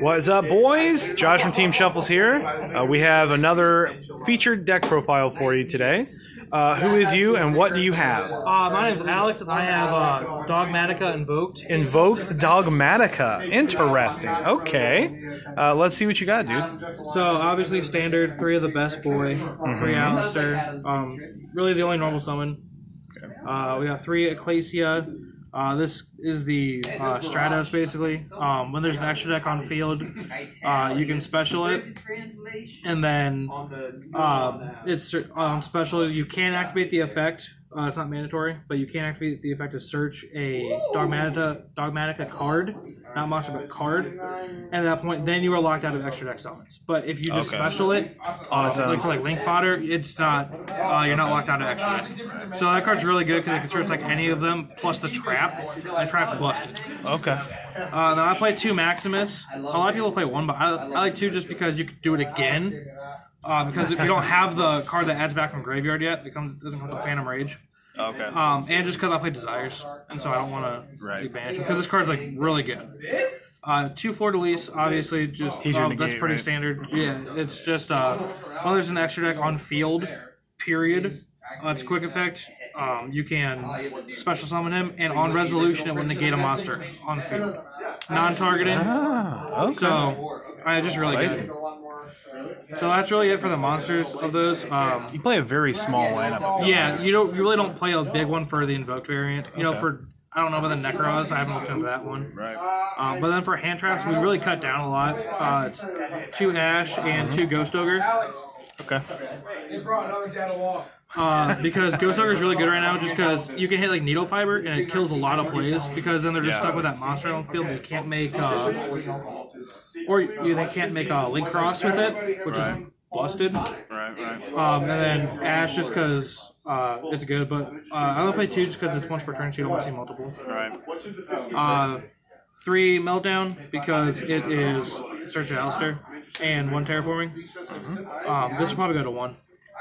What's up, boys? Josh from Team Shuffles here. Uh, we have another featured deck profile for you today. Uh, who is you and what do you have? Uh, my name's Alex, and I have uh, Dogmatika Invoked. Invoked Dogmatika. Interesting. Okay. Uh, let's see what you got, dude. So obviously standard, three of the best boy, three Aleister. Um, really the only normal summon. Uh, we got three Ecclesia. Uh, this is the uh, Stratos basically. Um, when there's an extra deck on field, uh, you can special it, and then um, it's on special. You can activate the effect. Uh, it's not mandatory, but you can activate the effect to search a Dogmatika Dogmatika card, not monster but card. And at that point, then you are locked out of extra deck summons. But if you just Okay. special it, Awesome. like for like Link Fodder, it's not. Uh, you're not locked out of extra deck. So that card's really good because it can search like any of them plus the trap. And the trap's busted. Okay. Uh, then I play two Maximus. A lot of people play one, but I, I like two just because you could do it again. Uh, because if you don't have the card that adds back from graveyard yet, it comes doesn't come with Phantom Rage. Okay. Um, and just because I play Desires, and so I don't want to Right. be banished because this card's like really good. Uh, two Fleur de obviously, just He's um, that's pretty right? standard. Yeah, it's just uh, well, there's an extra deck on field. Period. Uh, it's quick effect. Um, you can special summon him, and on resolution, it will negate a monster on field. Non-targeting. Ah, okay. So, I just really good. So that's really it for the monsters of those. Um, you play a very small lineup. yeah, you don't you really don't play a big one for the invoked variant. You know, Okay. for I don't know about the Necros. I haven't looked into that one. Right. Um, but then for hand traps, we really cut down a lot. Uh, two Ash and two Ghost Ogre. Okay. They brought another dad along. Uh, because Ghost Ogre is really good right now, just because you can hit like Needlefiber and it kills a lot of plays. Because then they're just Yeah. stuck with that monster on the field. They can't make, uh, or you, they can't make a Link Cross with it, which Right. is busted. Right. Right. Um, and then Ash just because uh, it's good, but uh, I only play two just because it's once per turn, so you don't want to see multiple. Right. Uh, three Meltdown because it is Search of Aleister and one Terraforming. Um, this will probably go to one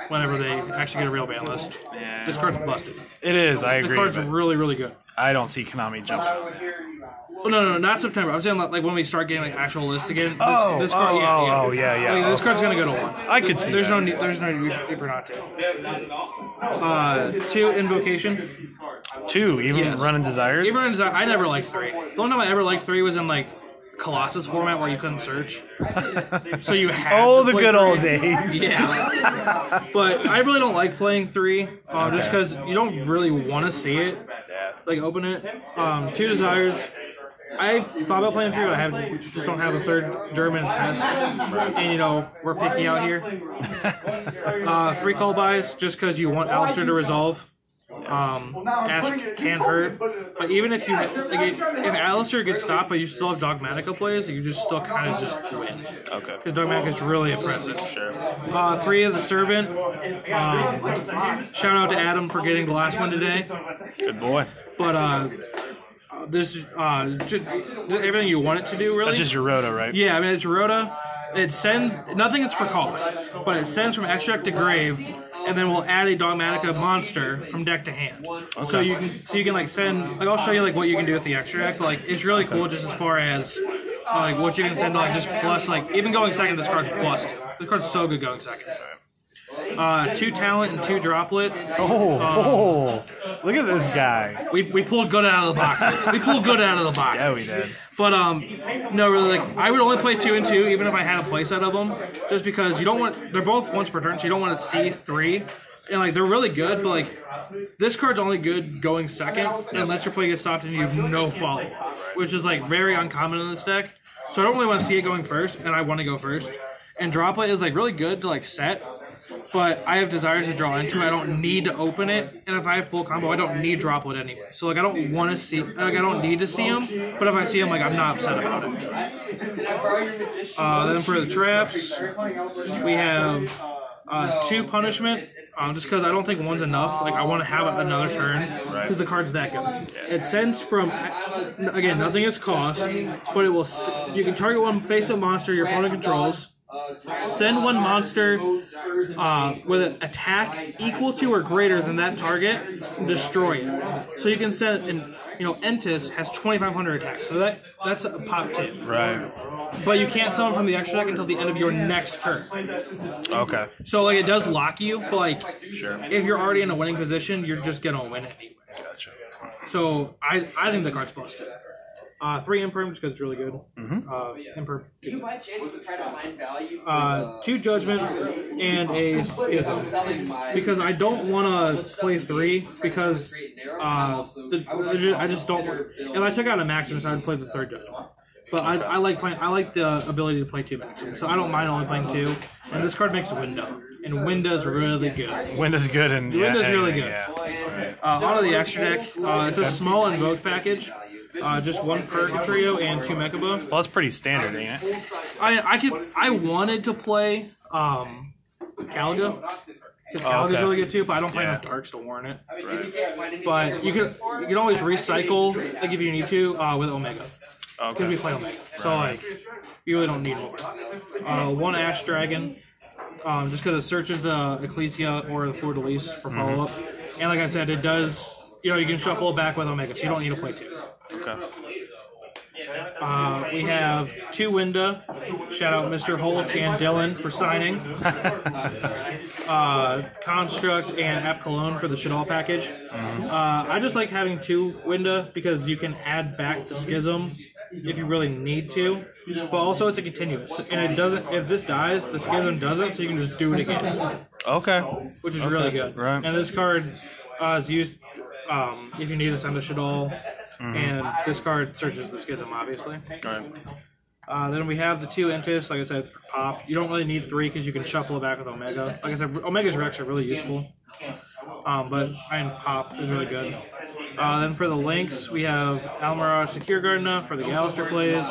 whenever they actually get a real ban list. Yeah. This card's busted. It is. I agree. This card's but really, really good. I don't see Konami jumping. Oh, no, no, no, not September. I'm saying like, like when we start getting like actual lists again. This, Oh, this card, oh, yeah, yeah. oh, yeah, yeah. This card's gonna go to one. I could see There's that. no need. There's no need for not to. Uh, two invocation. Two, even Yes. running desires. Even in I never liked three. The only time I ever liked three was in like Colossus format where you couldn't search. So you had. Oh, to the play good three. old days. Yeah. but I really don't like playing three, uh, just because you don't really want to see it, Yeah. like open it. Um, two desires. I thought about playing three, but I have just don't have a third German pest, and you know we're picky out here. Uh, three call buys just because you want Aleister to resolve. Um, Ash can hurt, but even if you like, if Aleister gets stopped, but you still have Dogmatika plays, you just still kind of just win. Okay. Because Dogmatika is really impressive. Sure. Uh, three of the servant. Um, shout out to Adam for getting the last one today. Good boy. But uh, uh, this uh, ju- everything you want it to do really. That's just your Rhoda, right? yeah, I mean it's Rhoda. It sends nothing It's for cost, but it sends from extract to grave, and then we'll add a Dogmatika monster from deck to hand. So you can so you can like send like I'll show you like what you can do with the extract, but like it's really cool just as far as uh, like what you can send to like just plus like even going second this card's plus. This card's so good going second. Uh, two talent and two droplet. Oh, oh, look at this guy. We, we pulled good out of the boxes. We pulled good out of the boxes. Yeah, we did. But um, no, really, like I would only play two and two, even if I had a playset of them, just because you don't want. They're both once per turn, so you don't want to see three, and like they're really good, but like this card's only good going second unless your play gets stopped and you have no follow, which is like very uncommon in this deck. So I don't really want to see it going first, and I want to go first. And droplet is like really good to like set, but I have desires to draw into. I don't need to open it, and if I have full combo, I don't need droplet anyway. So like I don't want to see, like I don't need to see them. But if I see them, like I'm not upset about it. Uh, then for the traps, we have uh, two punishment. Um, just because I don't think one's enough. Like I want to have another turn because the card's that good. It sends from again nothing is cost, but it will. You can target one face-up monster your opponent controls send one monster uh, with an attack equal to or greater than that target, and destroy it. So you can send, and you know, Entis has 2,500 attacks, so that that's a pop two. Right. But you can't summon from the extra deck until the end of your next turn. Okay. So like it does lock you, but like Sure. if you're already in a winning position, you're just gonna win anyway. Gotcha. So I I think the card's busted. Uh, three Imperm just because it's really good. Mm-hmm. Uh, Imperm. Do you by chance try to find value for Uh, two Judgment and a I'm Schism. selling my Because I don't want to play three because uh, the, I, just, I just don't. want- If I took out a Maximus, I would play the third Judgment. But I, I like playing. I like the ability to play two Maximus, so I don't mind only playing two. And this card makes a window, and window's really good. Window's is good and yeah, Window's really anything, good. Yeah. Uh, onto the extra deck. Uh, it's a small invoke package. Uh, just one Purge Trio and two Mechaba. Well, that's pretty standard, ain't it? I I could I wanted to play um Caliga because Oh, Caliga's okay. really good too, but I don't play Yeah. enough darks to warrant it. Right. But you can you can always recycle like if you need to uh, with Omega because Okay. we play Omega, so like you really don't need more. Uh, one Ash Dragon, um, just because it searches the Ecclesia or the Fleur de Lis for Mm-hmm. follow up, and like I said, it does. You know, you can shuffle it back with Omega, so you don't need to play two. Okay. Uh, we have two Winda. Shout out Mr. Holt and Dylan for signing. uh, Construct and Apkallone for the Shaddoll package. Uh, I just like having two Winda because you can add back to Schism if you really need to. But also it's a continuous, and it doesn't. If this dies, the Schism doesn't, so you can just do it again, Okay. which is really good. right. And this card uh, is used um, if you need to send a Shaddoll. And this card searches the schism, obviously. Right. Uh, then we have the two Entis, like I said, for pop. You don't really need three because you can shuffle it back with Omega. Like I said, Omega's Rex are really useful. Um, but Iron Pop is really good. Uh, then for the links, we have Almiraj Secure Gardna for the Gallister plays.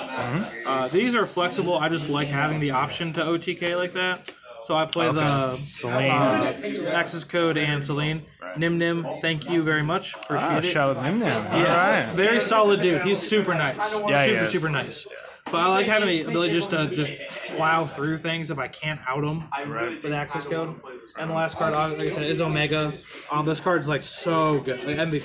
Uh, these are flexible. I just like having the option to OTK like that. So I play the Selene. uh, Access Code and Selene. Nim Nim, thank you very much. Appreciate Ah, it. shout out him Nim. Yes. All right. Very solid dude. He's super nice. Yeah, super, super nice. But I like having the ability just to just plow through things if I can't out them Right. with access code. And the last card, like I said, is Omega. Um, this card's like so good, like MVP,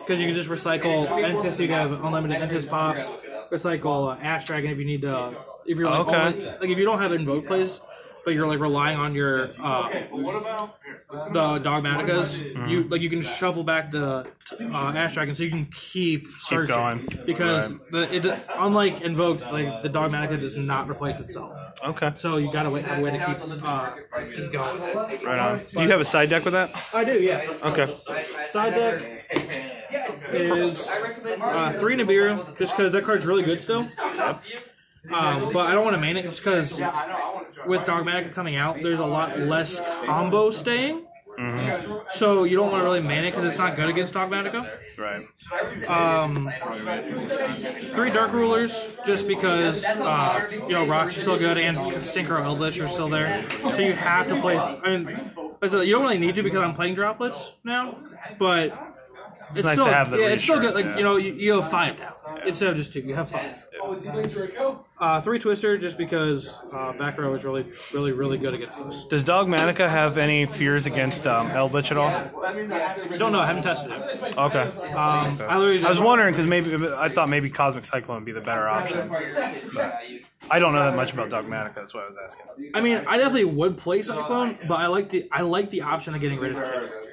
because you can just recycle Entis. You can have unlimited Entis pops. Recycle uh, Ash Dragon if you need to. If you're like Okay. only, like if you don't have invoke plays, but you're like relying on your uh, the dogmatikas, Mm-hmm. you like you can shuffle back the uh, Ash Dragon, so you can keep searching going. because the it unlike invoked, like the dogmatika does not replace itself. Okay. So you gotta wait, have a way to keep uh, keep going. Right on. Do you have a side deck with that? I do, yeah. Okay. Side deck is uh, three Nibiru, just because that card's really good still. Um, but I don't want to main it just because with Dogmatika coming out, there's a lot less combo staying. So you don't want to really main it because it's not good against Dogmatika. Right. Um, three Dark Rulers, just because uh, you know rocks are still good and Synchro Eldritch are still there. So you have to play. I mean, you don't really need to because I'm playing droplets now, but it's, nice still to have the yeah, it's still good. Like yeah. you know, you, you have five now instead of just two. You have five. Oh, is he playing Draco? Uh, three Twister, just because uh, back row is really, really, really good against this. Does Dogmatika have any fears against um, Eldritch at all? I don't know. I haven't tested it. Okay. Um, I literally I was wondering because maybe I thought maybe Cosmic Cyclone would be the better option. I don't know that much about Dogmatika. That's why I was asking. I mean, I definitely would play Cyclone, but I like the I like the option of getting rid of two.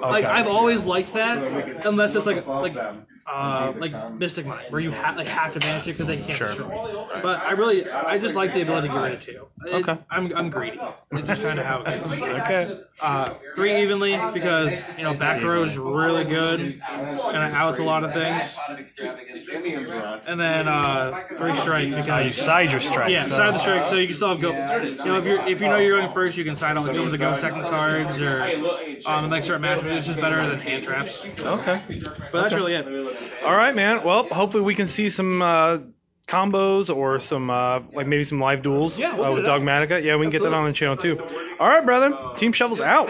Like I've always liked that, unless it's like like uh like Mystic Mind, where you have like have to banish it because they can't Sure. destroy. But I really I just like the ability to get rid of two. It- Okay. I'm I'm greedy. It's just kind of how it is. Okay. Uh, three evenly because you know back row is really good and it outs a lot of things. And then uh, three strike Uh, you side your strike. yeah, so- side the strike, so you can still have go. You know, if you if you know you're going first, you can side out like some of the go second cards or um, and like start match. It's just better than hand traps. Okay. But that's really it. All right, man. Well, hopefully we can see some uh, combos or some uh, like maybe some live duels Yeah, we'll uh, with. Dogmatika. Yeah, we can get that on the channel too. All right, brother. Team Shuffles out.